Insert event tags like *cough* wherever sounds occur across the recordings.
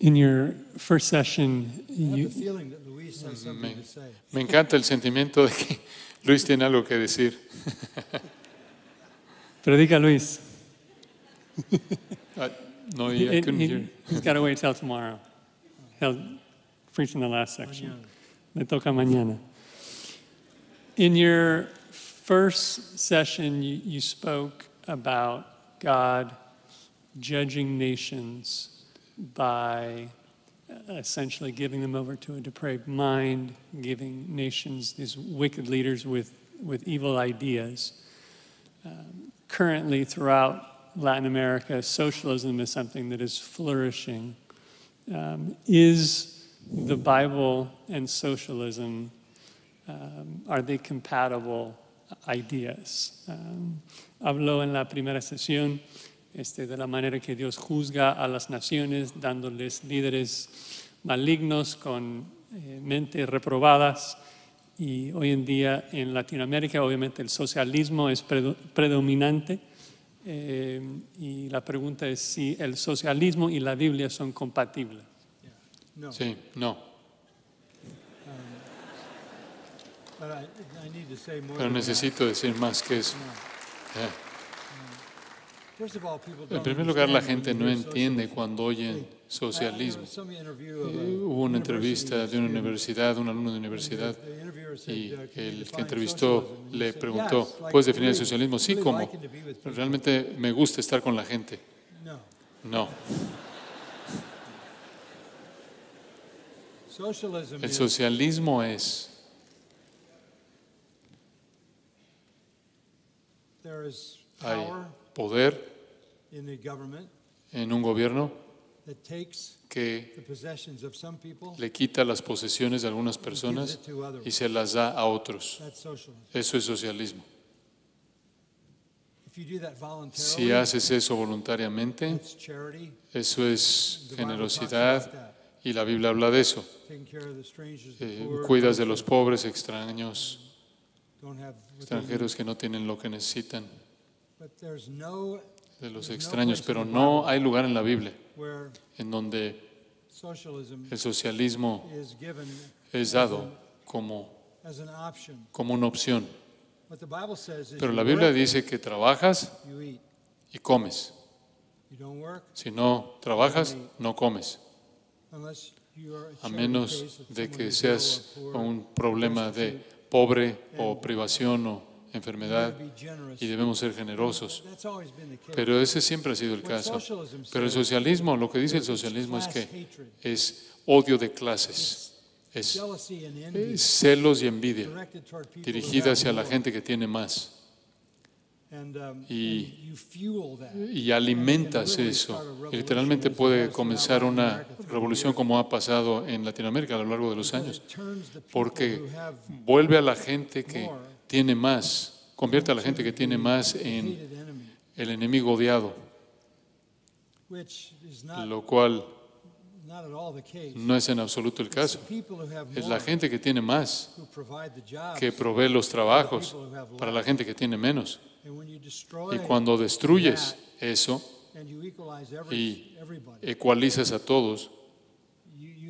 In your first session, I have you, feeling that Louise has something Me, to say. me encanta el sentimiento de que *laughs* Luis tiene algo que decir. *laughs* predica Luis. *laughs* Ah, no, I He, couldn't hear. He's got to wait till tomorrow. He'll preach in the last section. Le toca mañana. In your first session, you, you spoke about God judging nations by uh, essentially giving them over to a depraved mind, giving nations these wicked leaders with, with evil ideas. Um, currently, throughout Latin America, socialism is something that is flourishing. Um, is the Bible and socialism um, are they compatible ideas? Um, habló en la primera sesión este, de la manera que Dios juzga a las naciones, dándoles líderes malignos con eh, mentes reprobadas. Y hoy en día en Latinoamérica, obviamente, el socialismo es predo- predominante. Eh, y la pregunta es si el socialismo y la Biblia son compatibles. No, Sí, no. but I, I need to say more. Pero necesito decir más que eso. No. Eh, First of all, people En primer lugar, la gente no entiende cuando oyen socialismo. Eh, Hubo una entrevista de una universidad, un alumno de universidad, y uh, el que entrevistó le preguntó, "Yes, like ¿puedes definir el socialismo? Sí, ¿cómo? liking to be with people." Realmente me gusta estar con la gente. No. *laughs* El is socialismo es, hay poder en un gobierno that takes que the possessions of some people le quita las posesiones de algunas and gives personas it to others. y se las da a otros. That's socialism. Eso es socialismo. If you do that Si voluntarily, haces eso voluntariamente, eso es The Bible talks about generosidad that. y la Biblia habla de eso. Taking care of the strangers, the Eh, poor, cuidas de los pobres, extraños, don't have what they need. extranjeros que no tienen lo que necesitan, de los extraños, pero no hay lugar en la Biblia en donde el socialismo es dado como, como una opción. Pero la Biblia dice que trabajas y comes. Si no trabajas, no comes. A menos de que seas un problema de pobre o privación o enfermedad y debemos ser generosos. Pero ese siempre ha sido el caso. Pero el socialismo, lo que dice el socialismo es que es odio de clases, es, celos y envidia dirigida hacia la gente que tiene más. Y-. Y alimentas eso. Y literalmente puede comenzar una revolución como ha pasado en Latinoamérica a lo largo de los años. Porque vuelve a la gente que tiene más, convierte a la gente que tiene más en el enemigo odiado, lo cual no es en absoluto el caso. Es la gente que tiene más que provee los trabajos para la gente que tiene menos. Y cuando destruyes eso, y ecualizas a todos, you, you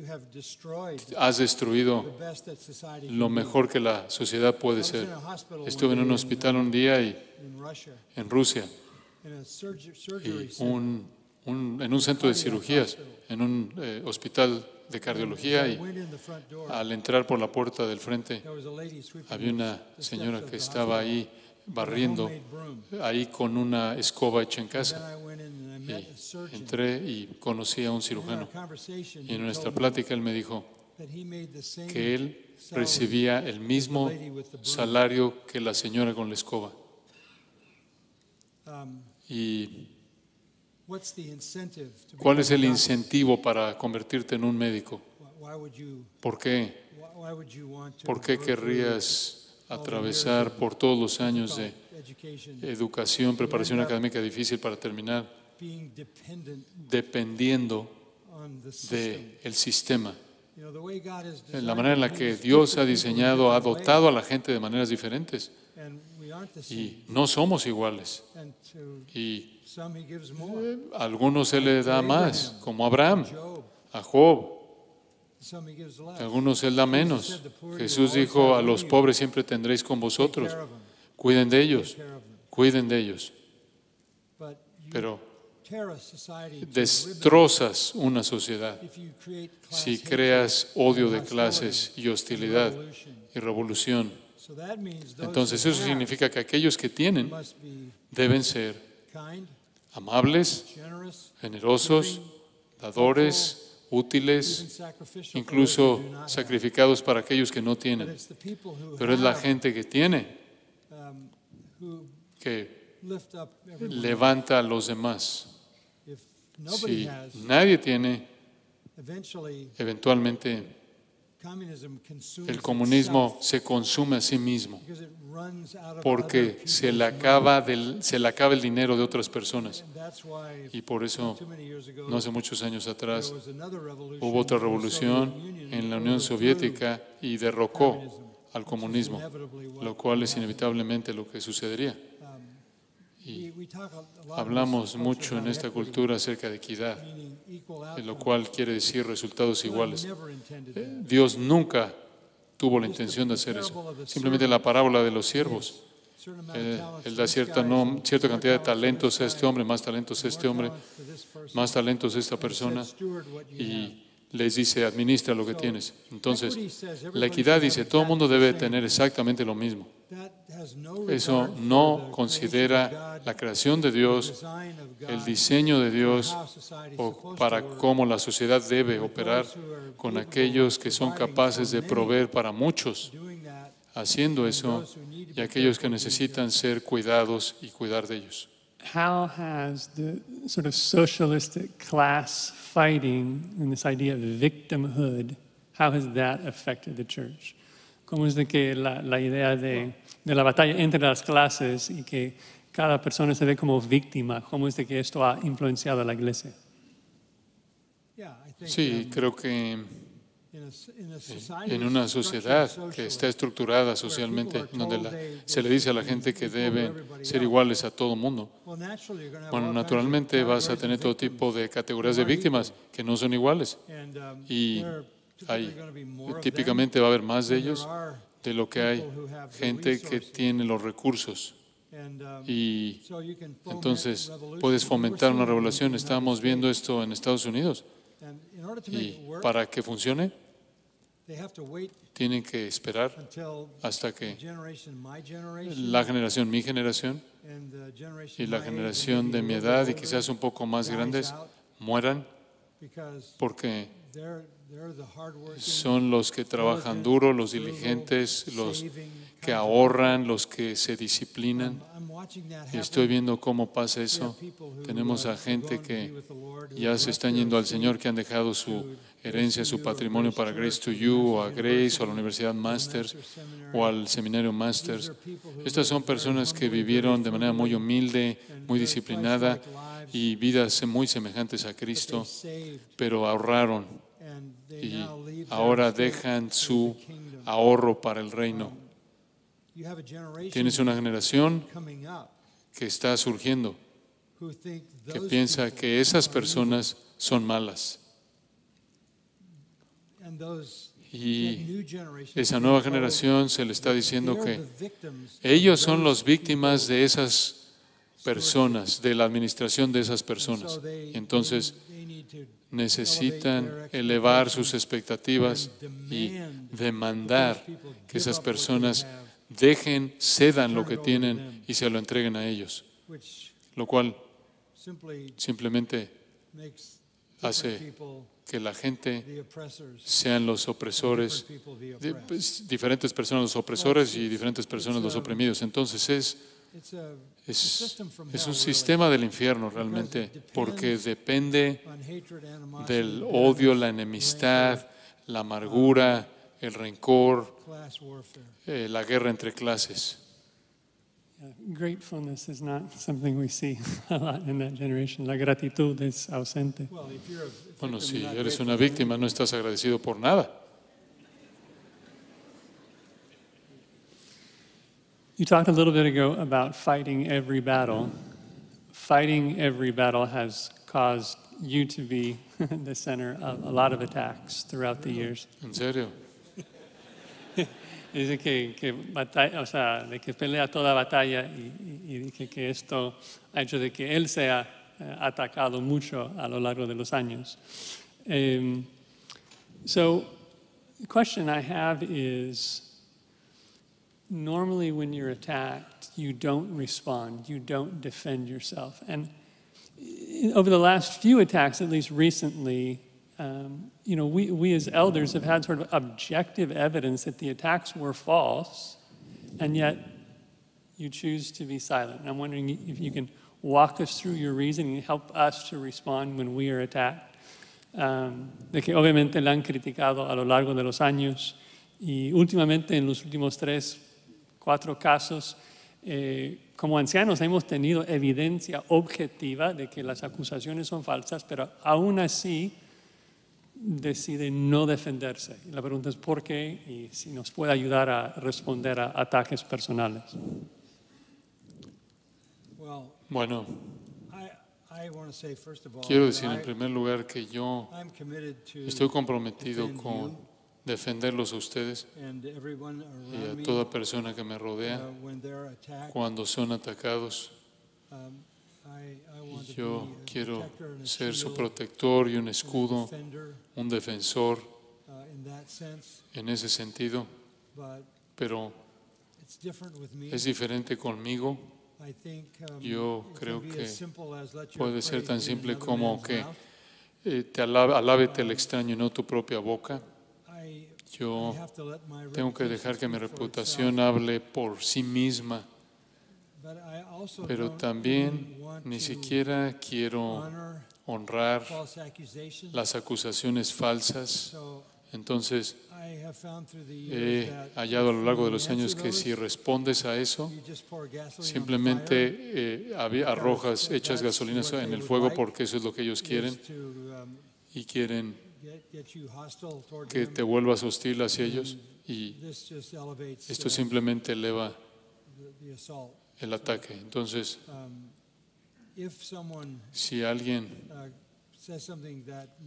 have destroyed has destruido the best that society lo mejor que la sociedad I puede was ser. in a hospital Estuve en un hospital un día y in, in Russia, en Rusia, in a surg- surgery y center. un, un- en un centro de cirugías, en un eh, hospital de cardiología I y went in the front door. al entrar por la puerta del frente There was a lady sweeping había una señora que estaba ahí barriendo, ahí con una escoba hecha en casa. Y entré y conocí a un cirujano. Y en nuestra plática él me dijo que él recibía el mismo salario que la señora con la escoba. ¿Y cuál es el incentivo para convertirte en un médico? ¿Por qué? ¿Por qué querrías atravesar por todos los años de educación, preparación académica difícil para terminar dependiendo del sistema? En designed la manera en la que Dios ha diseñado, ha dotado a la gente de maneras diferentes y no somos iguales. Y a algunos se le da más, como Abraham. A Job, some he gives less. a algunos Él da menos. Jesús dijo, a los pobres siempre tendréis con vosotros. Cuiden de ellos, cuiden de ellos. Pero destrozas una sociedad si creas odio de clases y hostilidad y revolución. Entonces eso significa que aquellos que tienen deben ser amables, generosos, dadores, útiles, incluso sacrificados para aquellos que no tienen. Pero es la gente que tiene que levanta a los demás. Si nadie tiene, eventualmente el comunismo se consume a sí mismo porque se le acaba, del, se le acaba el dinero de otras personas. Y por eso, no hace muchos años atrás, hubo otra revolución en la Unión Soviética y derrocó al comunismo, lo cual es inevitablemente lo que sucedería. Um, Y hablamos mucho en esta cultura acerca de equidad, en lo cual quiere decir resultados iguales. Eh. Dios nunca tuvo la intención de hacer eso. Simplemente la parábola de los siervos. Eh, Él da cierta, no, cierta cantidad de talentos a este hombre, más talentos a este hombre, más talentos a esta persona y les dice, administra lo que tienes. Entonces, la equidad dice, todo el mundo debe tener exactamente lo mismo. Eso no considera la creación de Dios, el diseño de Dios o para cómo la sociedad debe operar con aquellos que son capaces de proveer para muchos, haciendo eso, y aquellos que necesitan ser cuidados y cuidar de ellos. How has the sort of socialistic class fighting and this idea of victimhood, how has that affected the church? ¿Cómo es de que la, la idea de, de la batalla entre las clases y que cada persona se ve como víctima, cómo es de que esto ha influenciado a la iglesia? Sí, um, creo que en una sociedad que está estructurada socialmente, donde la- se le dice a la gente que deben ser iguales a todo mundo, bueno, naturalmente vas a tener todo tipo de categorías de víctimas que no son iguales. um, y hay- Típicamente va a haber más de ellos de lo que hay gente que tiene los recursos. um, Y entonces puedes fomentar una revelación. Estamos viendo esto en Estados Unidos. Y para que funcione, tienen que esperar hasta que la generación, mi generación y la generación de mi edad y quizás un poco más grandes mueran porque son los que trabajan duro, los diligentes, los que ahorran, los que se disciplinan. Y estoy viendo cómo pasa eso. Tenemos uh, a gente que ya se están yendo al Señor, que han dejado su herencia, su patrimonio para Grace to You, o a Grace, o a la Universidad Masters, o al Seminario Masters. Estas son personas que vivieron de manera muy humilde, muy disciplinada y vidas muy semejantes a Cristo, pero ahorraron y ahora dejan su ahorro para el reino. Tienes una generación que está surgiendo, que piensa que esas personas son malas. Y esa nueva generación se le está diciendo que ellos son los víctimas de esas personas, de la administración de esas personas. Entonces necesitan elevar sus expectativas y demandar que esas personas dejen, cedan lo que tienen y se lo entreguen a ellos, lo cual simplemente hace que la gente sean los opresores, pues, diferentes personas los opresores y diferentes personas los oprimidos. Entonces es, es, un really, sistema del infierno realmente, porque depende on hatred, animosity, del odio, la bitterness, enemistad, la amargura, el rencor, eh, la guerra entre clases. Yeah, Gratefulness is not something we see *laughs* a lot in that generation. La gratitud es ausente. Bueno, si eres una víctima, no estás agradecido por nada. You talked a little bit ago about fighting every battle. Fighting every battle has caused you to be *laughs* the center of a lot of attacks throughout the years. ¿En serio? *laughs* Dice que, que batalla, o sea, de que pelea toda batalla y, y, y dice que esto ha hecho de que él sea eh, atacado mucho a lo largo de los años. Um, so, the question I have is normally when you're attacked, you don't respond, you don't defend yourself. And over the last few attacks, at least recently, um, you know, we, we as elders have had sort of objective evidence that the attacks were false, and yet you choose to be silent. And I'm wondering if you can walk us through your reasoning and help us to respond when we are attacked. Um, de que obviamente la han criticado a lo largo de los años y últimamente en los últimos tres, cuatro casos, eh, como ancianos hemos tenido evidencia objetiva de que las acusaciones son falsas, pero aún así decide no defenderse. Y la pregunta es por qué y si nos puede ayudar a responder a ataques personales. Bueno, quiero decir en primer lugar que yo estoy comprometido con defenderlos a ustedes y a toda persona que me rodea uh, cuando son atacados. Um, yo quiero ser su protector y un escudo, un defensor uh, en ese sentido, pero es diferente conmigo. Um, yo creo que puede ser tan simple como que eh, te alabe, alábete el extraño y no tu propia boca. Yo tengo que dejar que mi reputación hable por sí misma. Pero también ni siquiera quiero honrar las acusaciones falsas. Entonces, he hallado a lo largo de los años que si respondes a eso, simplemente eh, arrojas, echas gasolina en el fuego porque eso es lo que ellos quieren y quieren que te vuelvas hostil hacia ellos y esto simplemente eleva el ataque. Entonces, um, si alguien uh,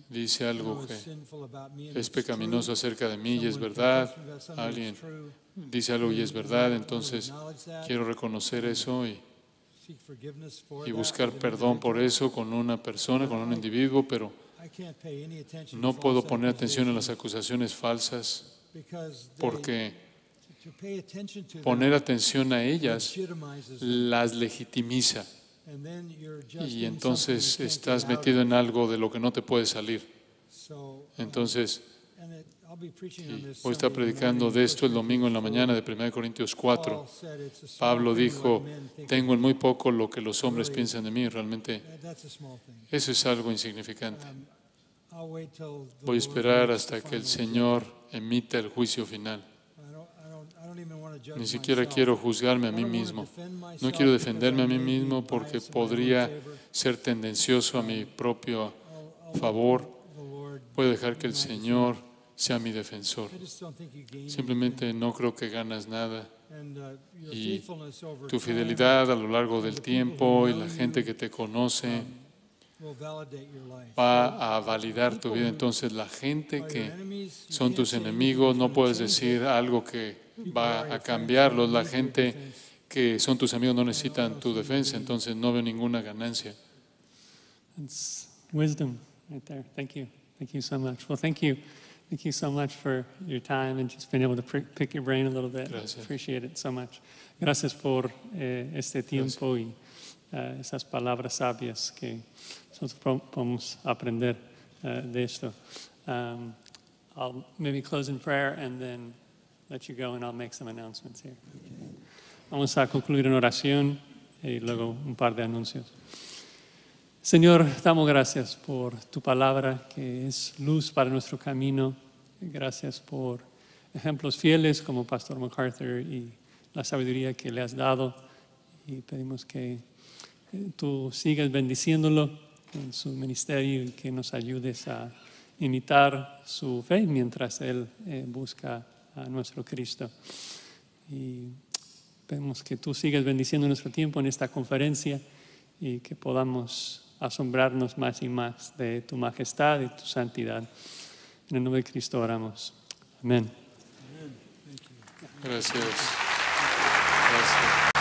dice algo que es pecaminoso acerca de mí y es verdad, alguien dice algo y es verdad, entonces quiero reconocer eso y, y buscar perdón por eso con una persona, con un individuo, pero no puedo poner atención a las acusaciones falsas porque Poner atención a ellas las legitimiza. Y entonces estás metido en algo de lo que no te puede salir. Entonces, voy a estar predicando de esto el domingo en la mañana de 1 Corintios 4. Pablo dijo, tengo en muy poco lo que los hombres piensan de mí. Realmente, eso es algo insignificante. Voy a esperar hasta que el Señor emita el juicio final. Ni siquiera quiero juzgarme a mí mismo. No quiero defenderme a mí mismo porque podría ser tendencioso a mi propio favor. Puedo dejar que el Señor sea mi defensor. Simplemente no creo que ganas nada. Y tu fidelidad a lo largo del tiempo y la gente que te conoce va a validar tu vida. Entonces la gente que son tus enemigos, no puedes decir algo que va a cambiarlos. La gente que son tus amigos no necesitan tu defensa, entonces no veo ninguna ganancia. It's wisdom right there. Thank you. Thank you so much. Well, thank you. Thank you so much for your time and just being able to pick your brain a little bit. Gracias. Appreciate it so much. Gracias por eh, este tiempo y uh, esas palabras sabias que nosotros podemos aprender uh, de esto. Um, I'll maybe close in prayer and then let you go and I'll make some announcements here. Vamos a concluir en oración y luego un par de anuncios. Señor, damos gracias por tu palabra que es luz para nuestro camino. Gracias por ejemplos fieles como Pastor MacArthur y la sabiduría que le has dado. Y pedimos que tú sigas bendiciéndolo en su ministerio y que nos ayudes a imitar su fe mientras él eh, busca a nuestro Cristo. Y pedimos que tú sigas bendiciendo nuestro tiempo en esta conferencia y que podamos asombrarnos más y más de tu majestad y tu santidad. En el nombre de Cristo oramos. Amén. Gracias. Gracias.